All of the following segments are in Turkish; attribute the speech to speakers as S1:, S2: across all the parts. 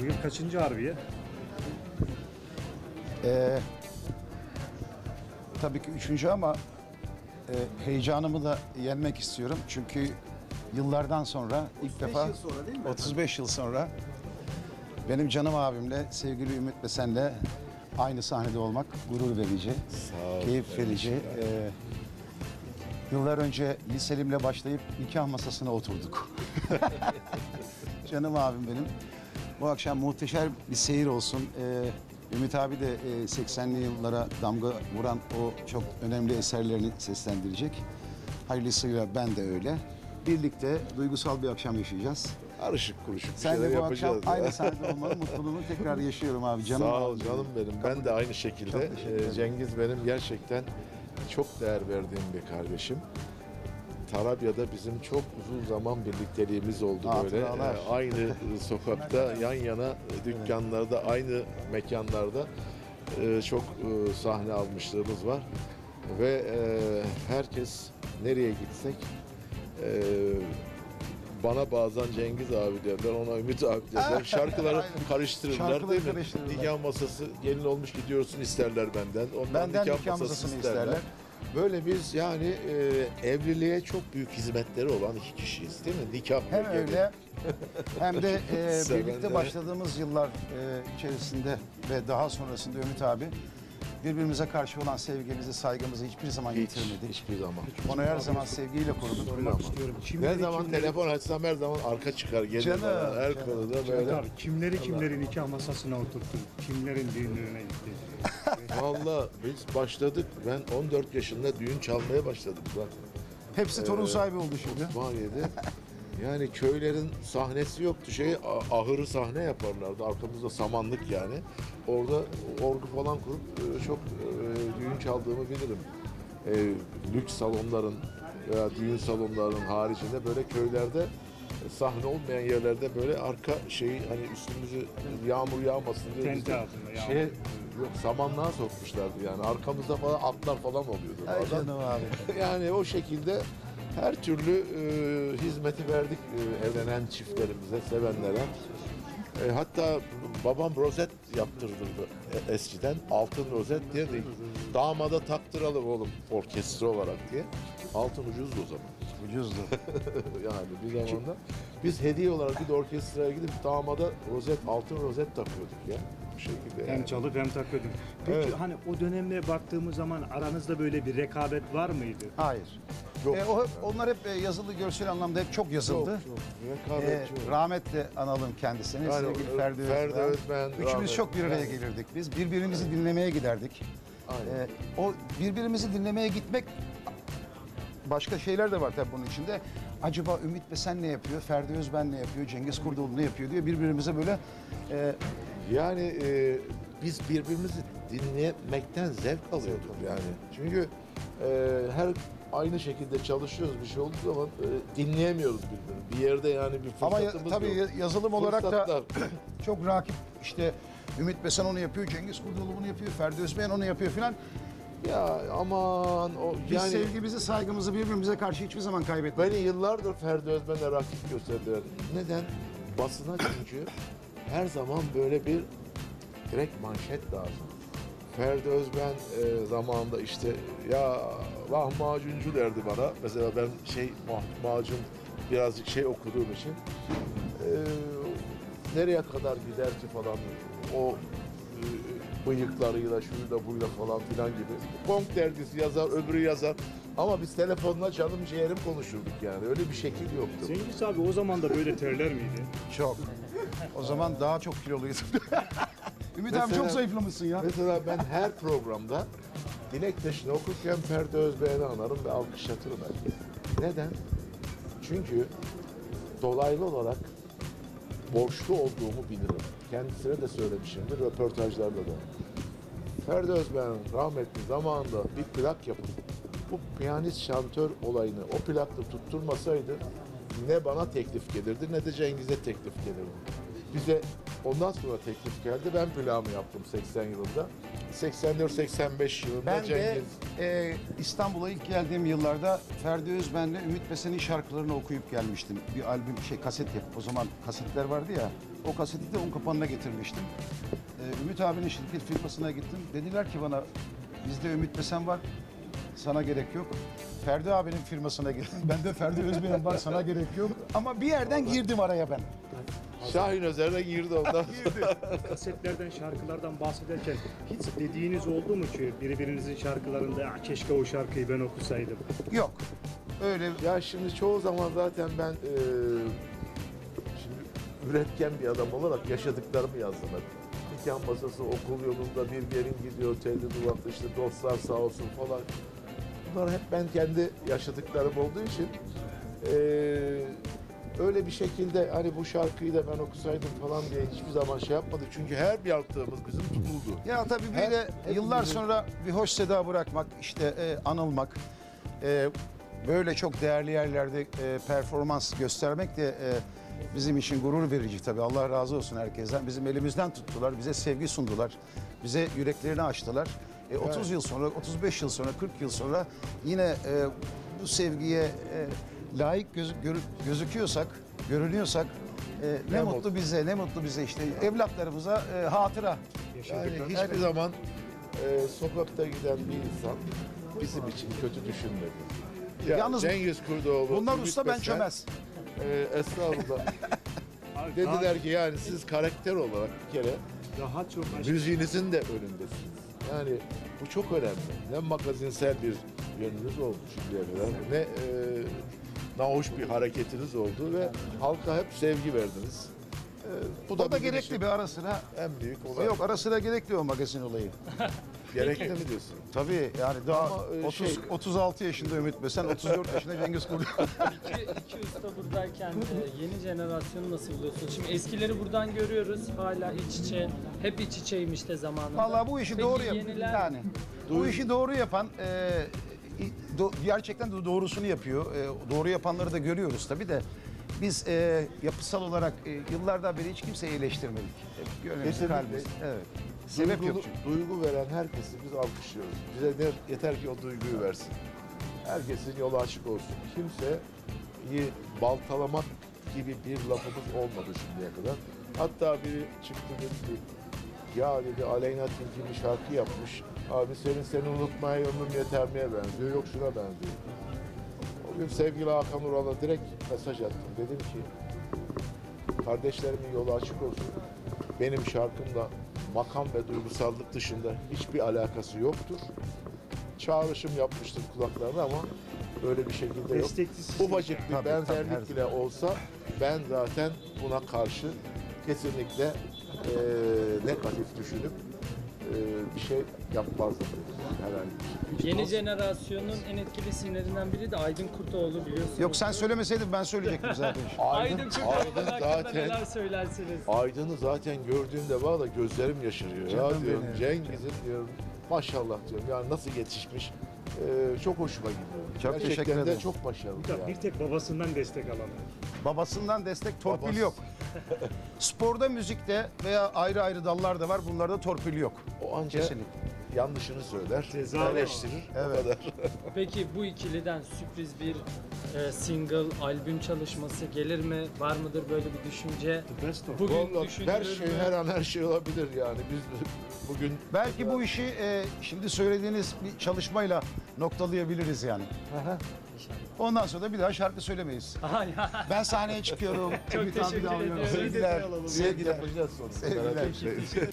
S1: Bu yıl kaçıncı harbiye?
S2: Ee, tabii ki üçüncü ama e, heyecanımı da yenmek istiyorum. Çünkü yıllardan sonra ilk defa 35 yıl sonra benim canım abimle sevgili Ümit Besen'le aynı sahnede olmak gurur verici, keyif verici. Ee, yıllar önce liselimle başlayıp nikah masasına oturduk. Canım abim benim. Bu akşam muhteşem bir seyir olsun. Ee, Ümit abi de e, 80'li yıllara damga vuran o çok önemli eserlerini seslendirecek. Hayırlısıyla ben de öyle. Birlikte duygusal bir akşam yaşayacağız.
S3: Karışık kuruşuk bir
S2: Sen
S3: şeyler
S2: de bu akşam
S3: yapacağız ya.
S2: aynı sahnede olmanın mutluluğunu tekrar yaşıyorum abi. Canım
S3: Sağ ol canım benim. Ben de aynı şekilde. Ee. Cengiz benim gerçekten çok değer verdiğim bir kardeşim. Tarabya'da bizim çok uzun zaman birlikteliğimiz oldu böyle.
S2: Hatıralar.
S3: Ee, Aynı sokakta, yan yana dükkanlarda, aynı mekanlarda e, çok e, sahne almışlığımız var. Ve e, herkes nereye gitsek e, bana bazen Cengiz abi derler, ona Ümit abi derler. Şarkıları karıştırırlar
S2: Şarkıları
S3: değil mi?
S2: karıştırırlar.
S3: Nikah masası gelin olmuş gidiyorsun isterler benden. Onlar
S2: Benden nikah masasını isterler.
S3: Böyle biz yani e, evliliğe çok büyük hizmetleri olan iki kişiyiz değil mi? Nikah
S2: Hem
S3: gelin.
S2: öyle hem de e,
S3: Sevenler.
S2: birlikte başladığımız yıllar e, içerisinde ve daha sonrasında Ümit abi birbirimize karşı olan sevgimizi, saygımızı hiçbir zaman
S3: Hiç,
S2: yitirmedik.
S3: hiçbir zaman.
S2: Onu her zaman sevgiyle koruduk.
S1: Sormak istiyorum.
S3: Ne
S1: Kimleri,
S3: zaman
S1: kimleri,
S3: telefon açsam her zaman arka çıkar gelir
S2: Canım,
S3: bana. Her
S2: canım.
S3: konuda böyle.
S1: Abi, kimleri kimleri nikah masasına oturttun? Kimlerin düğünlerine gitti?
S3: Vallahi biz başladık. Ben 14 yaşında düğün çalmaya başladım zaten.
S2: Hepsi
S3: Yani köylerin sahnesi yoktu. Şey ahırı sahne yaparlardı. Arkamızda samanlık yani. Orada orgu falan kurup e, çok e, düğün çaldığımı bilirim. E, lüks salonların veya düğün salonlarının haricinde böyle köylerde e, sahne olmayan yerlerde böyle arka şeyi hani üstümüzü yağmur yağmasın diye
S1: altında yağmur.
S3: şeye yok samanlığa sokmuşlardı yani arkamızda falan atlar falan oluyordu.
S2: Ay canım abi.
S3: Yani o şekilde her türlü e, hizmeti verdik e, evlenen çiftlerimize, sevenlere. E, hatta babam rozet yaptırdırdı e, eskiden. Altın rozet diye de damada taktıralım oğlum orkestra olarak diye. Altın ucuzdu o zaman.
S2: Ucuzdu.
S3: yani bir zamanda. Biz hediye olarak bir de orkestraya gidip damada rozet, altın rozet takıyorduk ya. Bu şekilde
S1: Hem
S3: yani.
S1: çalıp hem takıyordun. Peki
S3: Evet.
S1: hani o dönemde baktığımız zaman aranızda böyle bir rekabet var mıydı?
S2: Hayır.
S3: Yok.
S2: E, o hep, onlar hep e, yazılı görsel anlamda hep çok yazıldı.
S3: Çok, çok.
S2: E,
S3: oldu.
S2: rahmetle analım kendisini.
S3: Yani,
S2: Sevgili
S3: e,
S2: Ferdi.
S3: Ferdi Özben,
S2: Üçümüz
S3: rahmetli.
S2: çok bir araya gelirdik biz. Birbirimizi dinlemeye giderdik.
S3: Aynen.
S2: E, o birbirimizi dinlemeye gitmek başka şeyler de var tabii bunun içinde. Acaba Ümit Besen ne yapıyor? Ferdi Özben ne yapıyor? Cengiz Kurdoğlu ne yapıyor diye birbirimize böyle e,
S3: Yani e, biz birbirimizi dinlemekten zevk alıyorduk yani. Çünkü e, her aynı şekilde çalışıyoruz bir şey olduğu zaman e, dinleyemiyoruz birbirini. Bir yerde yani bir
S2: ama ya-
S3: fırsatımız
S2: tabii
S3: yok.
S2: ya- yazılım olarak da
S3: Fırsatlar.
S2: çok rakip işte Ümit Besen onu yapıyor, Cengiz Kurdoğlu bunu yapıyor, Ferdi Özben onu yapıyor filan.
S3: Ya aman o
S2: Biz
S3: yani
S2: sevgimizi, saygımızı birbirimize karşı hiçbir zaman kaybetmedik.
S3: beni yıllardır Ferdi Özben'le rakip gösterdiler. Neden? Basına çünkü her zaman böyle bir direkt manşet lazım. Ferdi Özben e, zamanında işte ya lahmacuncu derdi bana. Mesela ben şey lahmacun birazcık şey okuduğum için e, nereye kadar gider ki falan o e, bıyıklarıyla şuyla buyla falan filan gibi. Konk dergisi yazar, öbürü yazar. Ama biz telefonla canım ciğerim konuşurduk yani. Öyle bir şekil yoktu.
S1: Cengiz abi o zaman da böyle terler miydi?
S2: Çok. O zaman daha çok kiloluydum. Ümit abi
S3: Mesela-
S2: çok zayıflamışsın ya.
S3: Mesela ben her programda Dilek Taşı'nı okurken Ferdi Özbeğen'i anarım ve alkışlatırım herkese. Neden? Çünkü dolaylı olarak borçlu olduğumu bilirim. Kendisine de söylemişimdir röportajlarda da. Ferdi Özbeğen rahmetli zamanında bir plak yapıp bu piyanist şantör olayını o plakla tutturmasaydı ne bana teklif gelirdi ne de Cengiz'e teklif gelirdi. Bize ondan sonra teklif geldi. Ben plağımı yaptım 80 yılında. 84-85 yılında
S2: Ben de
S3: Cengiz.
S2: e, İstanbul'a ilk geldiğim yıllarda Ferdi Özben'le Ümit Besen'in şarkılarını okuyup gelmiştim. Bir albüm, şey kaset yapıp o zaman kasetler vardı ya. O kaseti de un kapanına getirmiştim. E, Ümit abinin şirket firmasına gittim. Dediler ki bana bizde Ümit Besen var. Sana gerek yok. Ferdi abinin firmasına gittim. Ben de Ferdi Özben'in var sana gerek yok. Ama bir yerden girdim araya ben.
S3: Şahin Özer'de girdi ondan.
S1: Kasetlerden, şarkılardan bahsederken hiç dediğiniz oldu mu ki birbirinizin şarkılarında ya keşke o şarkıyı ben okusaydım.
S2: Yok. Öyle
S3: ya şimdi çoğu zaman zaten ben e, şimdi üretken bir adam olarak yaşadıklarımı yazdım hep. Nikah masası, okul yolunda bir gelin gidiyor, telli duvaklı işte dostlar sağ olsun falan. Bunlar hep ben kendi yaşadıklarım olduğu için e, öyle bir şekilde hani bu şarkıyı da ben okusaydım falan diye hiçbir zaman şey yapmadık. Çünkü her bir yaptığımız bizim tutuldu.
S2: Ya tabii bir
S3: Her-
S2: yıllar sonra bir hoş seda bırakmak, işte e, anılmak, e, böyle çok değerli yerlerde e, performans göstermek de e, bizim için gurur verici tabii. Allah razı olsun herkesten. Bizim elimizden tuttular, bize sevgi sundular, bize yüreklerini açtılar. E, 30 yıl sonra, 35 yıl sonra, 40 yıl sonra yine e, bu sevgiye e, layık göz- görü- gözüküyorsak, görünüyorsak e, ne,
S3: Ne
S2: mutlu
S3: mutlu.
S2: bize, ne mutlu bize işte evlatlarımıza e, hatıra.
S3: Yani hiçbir zaman e, sokakta giden bir insan bizim için kötü düşünmedi. Ya
S2: Yalnız
S3: Cengiz Kurdoğlu,
S2: Bunlar
S3: Ümit
S2: usta ben çömez.
S3: E, estağfurullah. Dediler ki yani siz karakter olarak bir kere
S1: Daha çok
S3: müziğinizin de önündesiniz. Yani bu çok önemli. Ne magazinsel bir yönünüz oldu şimdiye kadar, ne e, nahoş bir hareketiniz oldu ve halka hep sevgi verdiniz. E, bu
S2: O da gerekli bir ara sıra.
S3: en büyük olay.
S2: Yok ara sıra gerekli o magazin olayı.
S3: Gerekli mi diyorsun?
S2: Tabii yani daha
S3: Ama, e,
S2: 30
S3: şey-
S2: 36 yaşında Ümit Besen, 34 yaşında Cengiz Kurdoğlu.
S4: İki, iki usta buradayken e, yeni jenerasyonu nasıl buluyorsunuz? Şimdi eskileri buradan görüyoruz. Hala iç içe, hep iç içeymiş de zamanında.
S2: Vallahi bu işi
S4: Peki
S2: doğru yapan
S4: yeniler-
S2: yani. Bu işi doğru yapan e, do- gerçekten de doğrusunu yapıyor. E, doğru yapanları da görüyoruz tabii de. Biz e, yapısal olarak e, yıllardan beri hiç kimseyi eleştirmedik. Hep kalbimiz. Evet. Sebep yok
S3: Duygulu-
S2: çünkü.
S3: Duygu veren herkesi biz alkışlıyoruz. Bize de yeter ki o duyguyu versin. Herkesin yolu açık olsun. Kimseyi baltalamak gibi bir lafımız olmadı şimdiye kadar. Hatta biri çıktı dedi ki ya dedi Aleyna Tilki bir şarkı yapmış. Abi senin seni unutmaya ömrüm yeter miye benziyor. Yok şuna benziyor. O gün sevgili Hakan Ural'a direkt mesaj attım. Dedim ki kardeşlerimin yolu açık olsun. Benim şarkımla makam ve duygusallık dışında hiçbir alakası yoktur. Çağrışım yapmıştır kulaklarına ama öyle bir şekilde yok.
S1: Destekçisi
S3: Ufacık bir
S2: Tabii, tabii, her
S3: benzerlik bile olsa ben zaten buna karşı kesinlikle eee, negatif düşünüp bir şey yapmazdım herhangi bir şey.
S4: Yeni jenerasyonun en etkili isimlerinden biri de Aydın Kurtoğlu biliyorsunuz.
S2: Yok sen söylemeseydin ben söyleyecektim zaten.
S4: Aydın Kurtoğlu
S3: Aydın
S4: hakkında
S3: zaten
S4: neler söylersiniz?
S3: Aydın'ı zaten gördüğümde valla gözlerim yaşarıyor.
S2: Canım
S3: ya diyorum. Cengiz'in diyorum maşallah diyorum yani nasıl yetişmiş. Ee, çok hoşuma gidiyor.
S2: Çok
S3: Gerçekten
S2: teşekkür
S3: de
S2: ederim.
S3: çok başarılı.
S1: Bir, de
S3: yani.
S1: bir tek babasından destek alan.
S2: Babasından destek torpil
S3: Babası.
S2: yok. Sporda, müzikte veya ayrı ayrı dallarda var. Bunlarda torpil yok.
S3: O ancak
S2: Kesinlikle.
S3: Yanlışını söyler,
S1: Ceza
S3: eleştirir. O
S2: Evet.
S3: kadar.
S4: Peki bu ikiliden sürpriz bir e, single, albüm çalışması gelir mi? Var mıdır böyle bir düşünce?
S1: The best of.
S4: Bugün
S3: Vallahi
S4: düşünülür
S3: her şey,
S4: mü?
S3: her an her şey olabilir yani. Biz bugün
S2: Belki bu işi e, şimdi söylediğiniz bir çalışmayla noktalayabiliriz yani. Ondan sonra da bir daha şarkı söylemeyiz. Ben sahneye çıkıyorum.
S4: Çok
S2: Ümit abi de
S4: teşekkür
S2: alıyorum.
S4: ediyoruz.
S2: Sevgiler.
S3: sevgiler
S2: Sevgiler.
S3: yapacağız sonra.
S2: Sevgiler.
S3: Merak etmeyin.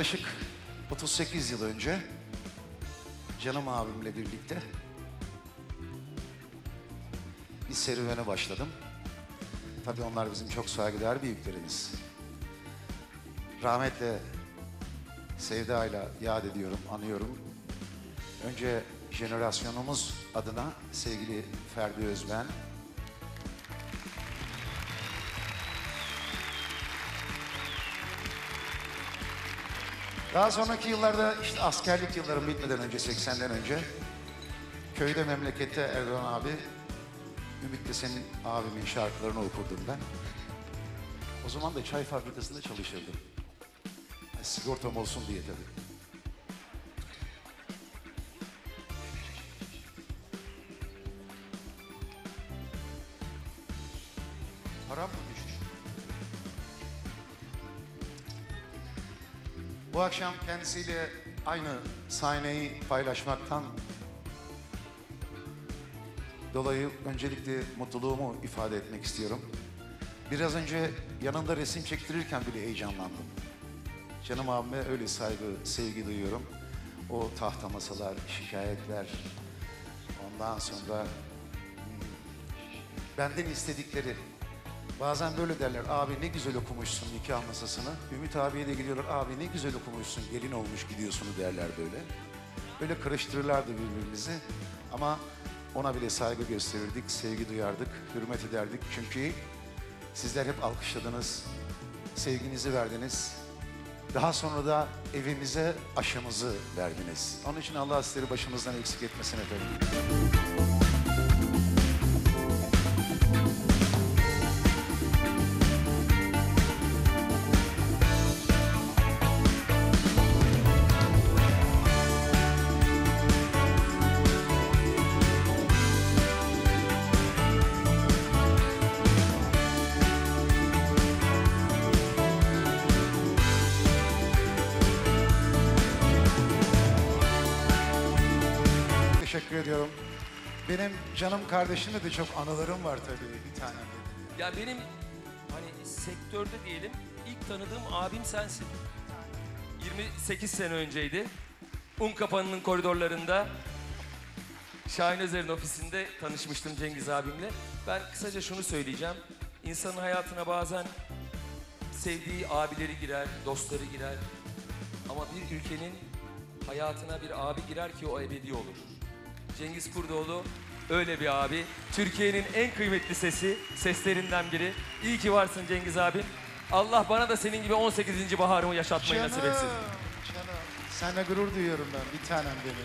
S2: Yaklaşık 38 yıl önce canım abimle birlikte bir serüvene başladım. Tabii onlar bizim çok saygıdeğer büyüklerimiz. Rahmetle sevdayla yad ediyorum, anıyorum. Önce jenerasyonumuz adına sevgili Ferdi Özben, Daha sonraki yıllarda işte askerlik yıllarım bitmeden önce 80'den önce köyde memlekette Erdoğan abi Ümit de senin abimin şarkılarını okurdum ben. O zaman da çay fabrikasında çalışırdım. Sigortam olsun diye tabii. Bu akşam kendisiyle aynı sahneyi paylaşmaktan dolayı öncelikle mutluluğumu ifade etmek istiyorum. Biraz önce yanında resim çektirirken bile heyecanlandım. Canım abime öyle saygı, sevgi duyuyorum. O tahta masalar, şikayetler, ondan sonra hmm, benden istedikleri. Bazen böyle derler, abi ne güzel okumuşsun nikah masasını. Ümit abiye de gidiyorlar, abi ne güzel okumuşsun, gelin olmuş gidiyorsunu derler böyle. Böyle karıştırırlardı birbirimizi. Ama ona bile saygı gösterirdik, sevgi duyardık, hürmet ederdik. Çünkü sizler hep alkışladınız, sevginizi verdiniz. Daha sonra da evimize aşımızı verdiniz. Onun için Allah sizleri başımızdan eksik etmesin efendim. Teşekkür ediyorum. Benim canım kardeşimle de çok anılarım var tabii bir tanem.
S5: Ya benim hani sektörde diyelim ilk tanıdığım abim sensin. 28 sene önceydi. Un kapanının koridorlarında Şahin Özer'in ofisinde tanışmıştım Cengiz abimle. Ben kısaca şunu söyleyeceğim. İnsanın hayatına bazen sevdiği abileri girer, dostları girer. Ama bir ülkenin hayatına bir abi girer ki o ebedi olur. Cengiz Kurdoğlu öyle bir abi. Türkiye'nin en kıymetli sesi, seslerinden biri. İyi ki varsın Cengiz abim. Allah bana da senin gibi 18. baharımı yaşatmayı nasip etsin.
S2: canım. Seninle gurur duyuyorum ben bir tanem benim.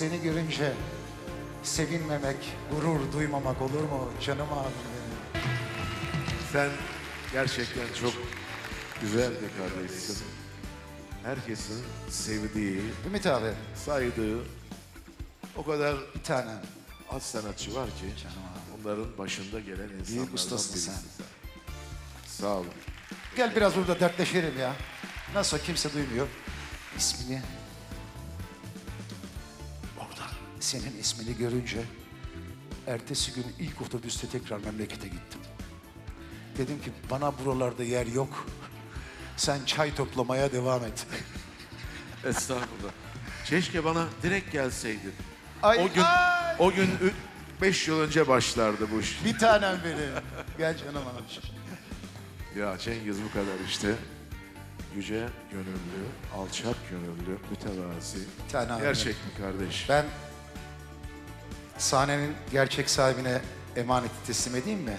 S2: Seni görünce sevinmemek, gurur duymamak olur mu canım abim benim?
S3: Sen gerçekten çok güzel bir kardeşsin. Herkesin sevdiği,
S2: Ümit abi
S3: saydığı o kadar
S2: bir tanem.
S3: az sanatçı var ki
S2: Canım abi.
S3: onların başında gelen insanlardan
S2: ustasın
S3: birisin
S2: sen.
S3: Sağ olun.
S2: Gel biraz burada dertleşelim ya. Nasıl kimse duymuyor. İsmini senin ismini görünce ertesi gün ilk otobüste tekrar memlekete gittim. Dedim ki bana buralarda yer yok. Sen çay toplamaya devam et.
S3: Estağfurullah. Keşke bana direkt gelseydin.
S2: Ay,
S3: o gün
S2: ay!
S3: o gün 5 yıl önce başlardı bu iş.
S2: Bir tanem benim. Gel canım abiciğim.
S3: Ya Cengiz bu kadar işte. Yüce gönüllü, alçak gönüllü, mütevazi.
S2: Bir tane abi.
S3: Gerçek bir kardeş.
S2: Ben sahnenin gerçek sahibine emaneti teslim edeyim mi?